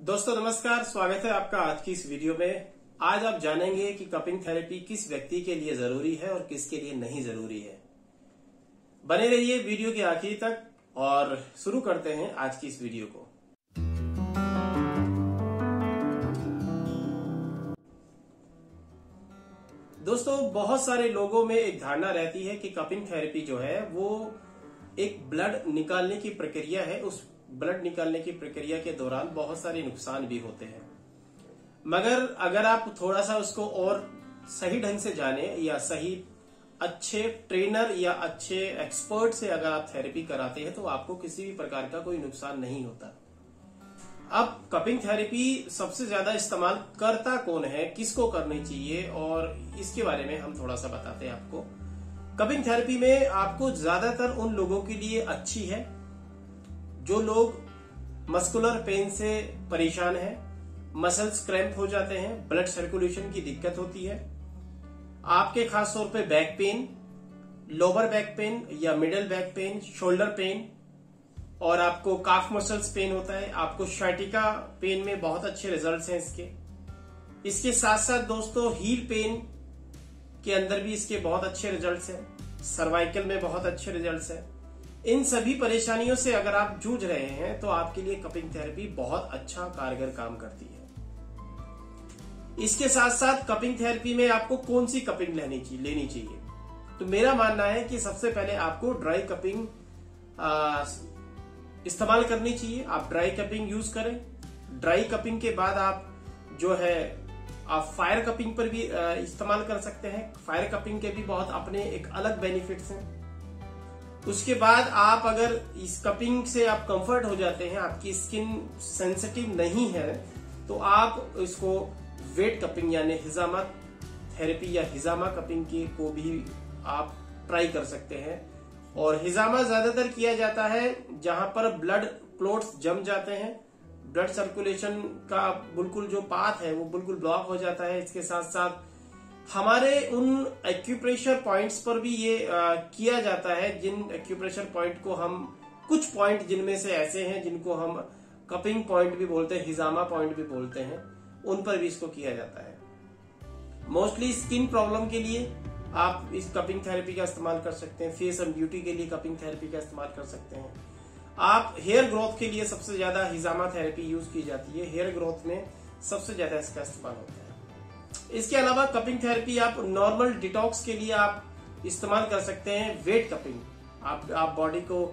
दोस्तों, नमस्कार। स्वागत है आपका आज की इस वीडियो में। आज आप जानेंगे कि कपिंग थेरेपी किस व्यक्ति के लिए ज़रूरी है और किसके लिए नहीं ज़रूरी है। बने रहिए वीडियो के आखिर तक और शुरू करते हैं आज की इस वीडियो को। दोस्तों, बहुत सारे लोगों में एक धारणा रहती है कि कपिंग थेरेपी जो है, वो एक ब्लड निकालने की प्रक्रिया है, उस ब्लड निकालने की प्रक्रिया के दौरान बहुत सारे नुकसान भी होते हैं। मगर अगर आप थोड़ा सा उसको और सही ढंग से जाने या सही अच्छे ट्रेनर या अच्छे एक्सपर्ट से अगर आप थेरेपी कराते हैं तो आपको किसी भी प्रकार का कोई नुकसान नहीं होता। अब कपिंग थेरेपी सबसे ज़्यादा इस्तेमाल करता कौन है, किसको करनी चाहिए, और इसके बारे में हम थोड़ा सा बताते हैं आपको। कपिंग थेरेपी में आपको ज़्यादातर उन लोगों के लिए अच्छी है जो लोग मस्कुलर पेन से परेशान है, मसल्स क्रैम्प हो जाते हैं, ब्लड सर्कुलेशन की दिक्कत होती है। आपके खास तौर पे back pain, lower back pain या middle back pain, shoulder pain, और आपको काफ मसल्स पेन होता है। आपको शर्टिका पेन में बहुत अच्छे रिजल्ट्स हैं इसके। इसके साथ साथ दोस्तों हील पेन के अंदर भी इसके बहुत अच्छे रिजल्ट्स हैं। सर्वाइकल में बहुत अच्छे रिजल्ट्स हैं। इन सभी परेशानियों से अगर आप जूझ रहे हैं तो आपके लिए कपिंग थेरेपी बहुत अच्छा कारगर काम करती है। इसके साथ साथ कपिंग थेरेपी में आपको कौन सी कपिंग लेनी चाहिए लेनी चाहिए? तो मेरा मानना है कि सबसे पहले आपको ड्राई कपिंग इस्तेमाल करनी चाहिए। आप ड्राई कपिंग यूज़ करें। ड्राई कपिंग के बाद आप जो है, आप फायर कपिंग पर भी इस्तेमाल कर सकते हैं। फायर कपिंग के भी बहुत अपने एक अलग बेनिफिट्स हैं। उसके बाद आप अगर इस कपिंग से आप कंफर्ट हो जाते हैं, आपकी स्किन सेंसिटिव नहीं है तो आप इसको वेट कपिंग यानी हिजामा थेरेपी या हिजामा कपिंग की को भी आप ट्राई कर सकते हैं। और हिजामा ज़्यादातर किया जाता है जहाँ पर ब्लड क्लोट्स जम जाते हैं। ब्लड सर्कुलेशन का बिल्कुल जो पाथ है, वो बिल्कुल ब्लॉक हो जाता है। इसके साथ साथ हमारे उन एक्यूप्रेशर पॉइंट्स पर भी ये आ, किया जाता है जिन एक्यूप्रेशर पॉइंट को हम कुछ पॉइंट जिनमें से ऐसे हैं जिनको हम कपिंग पॉइंट भी बोलते हैं हिजामा पॉइंट भी बोलते हैं उन पर भी इसको किया जाता है। मोस्टली स्किन प्रॉब्लम के लिए आप इस कपिंग थेरेपी का इस्तेमाल कर सकते हैं फेस एंड ब्यूटी के लिए कपिंग थेरेपी का इस्तेमाल कर सकते हैं। आप हेयर ग्रोथ के लिए सबसे ज़्यादा हिजामा थेरेपी यूज़ की जाती है हेयर ग्रोथ में सबसे ज़्यादा इसका इस्तेमाल होता है। इसके अलावा कपिंग थेरेपी आप नॉर्मल डिटॉक्स के लिए आप इस्तेमाल कर सकते हैं वेट कपिंग आप आप बॉडी को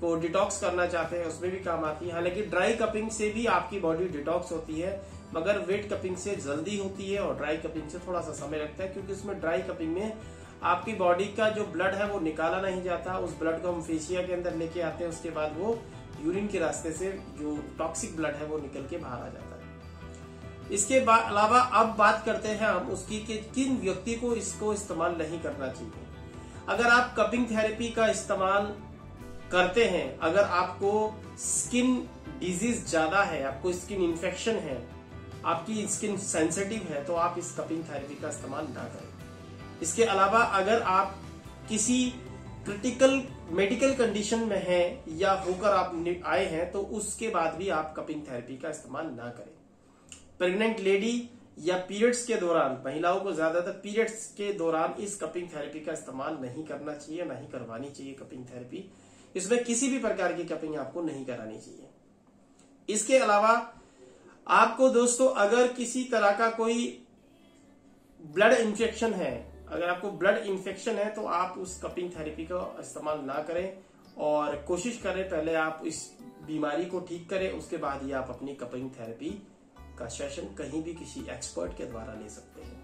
को डिटॉक्स करना चाहते हैं, उसमें भी काम आती है। हालाँकि ड्राई कपिंग से भी आपकी बॉडी डिटॉक्स होती है, मगर वेट कपिंग से जल्दी होती है और ड्राई कपिंग से थोड़ा सा समय लगता है, क्योंकि उसमें ड्राई कपिंग में आपकी बॉडी का जो ब्लड है वो निकाला नहीं जाता। उस ब्लड को हम फेसिया के अंदर लेके आते हैं, उसके बाद वो यूरिन के रास्ते से जो टॉक्सिक ब्लड है वो निकल के बाहर आ जाता है। इसके अलावा अब बात करते हैं हम उसकी कि किन व्यक्ति को इसको इस्तेमाल नहीं करना चाहिए। अगर आप कपिंग थेरेपी का इस्तेमाल करते हैं, अगर आपको स्किन डिज़ीज़ ज़्यादा है, आपको स्किन इन्फेक्शन है, आपकी स्किन सेंसिटिव है तो आप इस कपिंग थेरेपी का इस्तेमाल ना करें। इसके अलावा अगर आप किसी क्रिटिकल मेडिकल कंडीशन में हैं या होकर आप आए हैं तो उसके बाद भी आप कपिंग थेरेपी का इस्तेमाल ना करें। प्रेग्नेंट लेडी या पीरियड्स के दौरान, महिलाओं को ज़्यादातर पीरियड्स के दौरान इस कपिंग थेरेपी का इस्तेमाल नहीं करना चाहिए, नहीं करवानी चाहिए कपिंग थेरेपी इसमें किसी भी प्रकार की कपिंग आपको नहीं करानी चाहिए। इसके अलावा, आपको दोस्तों, अगर किसी तरह का कोई ब्लड इंफेक्शन है, अगर आपको ब्लड इंफेक्शन है तो आप उस कपिंग थेरेपी का इस्तेमाल ना करें और कोशिश करें पहले आप इस बीमारी को ठीक करें, उसके बाद ही आप अपनी कपिंग थेरेपी का सेशन कहीं भी किसी एक्सपर्ट के द्वारा ले सकते हैं।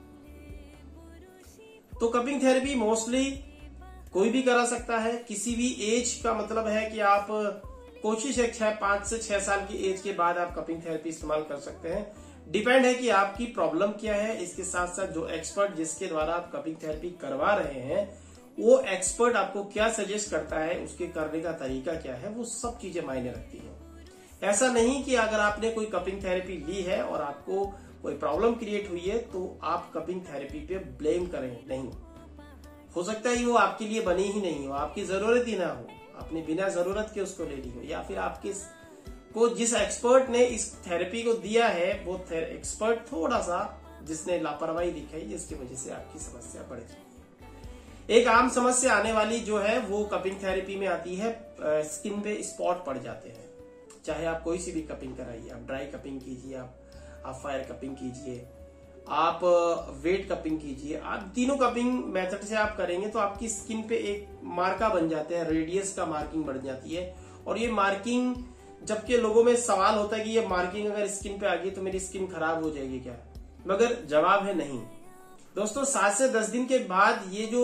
तो कपिंग थेरेपी मोस्टली कोई भी करा सकता है। किसी भी एज का मतलब है कि आप, कोशिश है छह, पाँच से छह साल की एज के बाद आप कपिंग थेरेपी इस्तेमाल कर सकते हैं। डिपेंड है कि आपकी प्रॉब्लम क्या है। इसके साथ साथ जो एक्सपर्ट जिसके द्वारा आप कपिंग थेरेपी करवा रहे हैं, वो एक्सपर्ट आपको क्या सजेस्ट करता है, उसके करने का तरीका क्या है, वो सब चीज़ें मायने रखती है। ऐसा नहीं कि अगर आपने कोई कपिंग थेरेपी ली है और आपको कोई प्रॉब्लम क्रिएट हुई है तो आप कपिंग थेरेपी पे ब्लेम करें, नहीं। हो सकता है वो आपके लिए बनी ही नहीं हो, आपकी ज़रूरत ही ना हो, आपने बिना ज़रूरत के उसको ले ली हो, या फिर आपके को जिस एक्सपर्ट ने इस थेरेपी को दिया है, वो एक्सपर्ट थोड़ा सा जिसने लापरवाही दिखाई, जिसकी वजह से आपकी समस्या बढ़ जाती है। एक आम समस्या आने वाली जो है, वो कपिंग थेरेपी में आती है स्किन पे स्पॉट पड़ जाते हैं। चाहे आप कोई सी भी कपिंग कराइए, आप ड्राई कपिंग कीजिए, आप आप फायर कपिंग कीजिए, आप वेट कपिंग कीजिए, आप तीनों कपिंग मेथड से आप करेंगे तो आपकी स्किन पे एक मार्का बन जाते हैं रेडियस का मार्किंग बढ़ जाती है। और ये मार्किंग जबकि लोगों में सवाल होता है कि ये मार्किंग अगर स्किन पे आ गई तो मेरी स्किन खराब हो जाएगी क्या? मगर जवाब है नहीं। दोस्तों, सात से दस दिन के बाद ये जो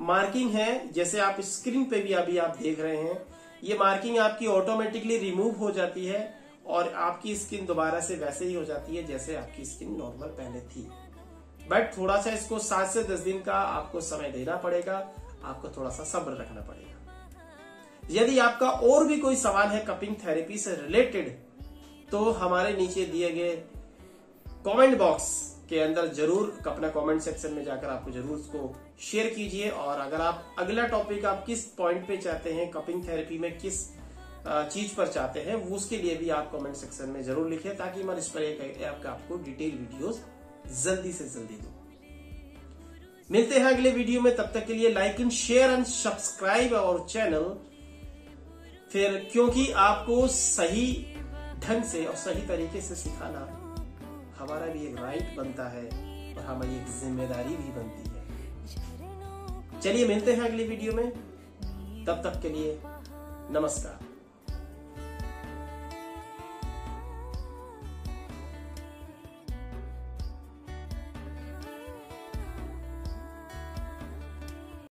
मार्किंग है, जैसे आप स्क्रीन पे भी अभी आप देख रहे हैं ये मार्किंग आपकी ऑटोमेटिकली रिमूव हो जाती है और आपकी स्किन दोबारा से वैसे ही हो जाती है जैसे आपकी स्किन नॉर्मल पहले थी। बट थोड़ा सा इसको सात से दस दिन का आपको समय देना पड़ेगा, आपको थोड़ा सा सब्र रखना पड़ेगा। यदि आपका और भी कोई सवाल है कपिंग थेरेपी से रिलेटेड तो हमारे नीचे दिए गए कमेंट बॉक्स के अंदर ज़रूर अपना कमेंट सेक्शन में जाकर आपको ज़रूर उसको शेयर कीजिए। और अगर आप अगला टॉपिक आप किस पॉइंट पे चाहते हैं कपिंग थेरेपी में किस चीज़ पर चाहते हैं, वो उसके लिए भी आप कमेंट सेक्शन में ज़रूर लिखें ताकि मैं इस पर एक आपका, आपको डिटेल वीडियोस जल्दी से जल्दी दू मिलते हैं अगले वीडियो में, तब तक के लिए like and share and subscribe our channel फिर, क्योंकि आपको सही ढंग से और सही तरीके से सिखाना हमारा भी एक राइट बनता है और हमारी एक ज़िम्मेदारी भी बनती है। चलिए मिलते हैं अगली वीडियो में। तब तक के लिए नमस्कार।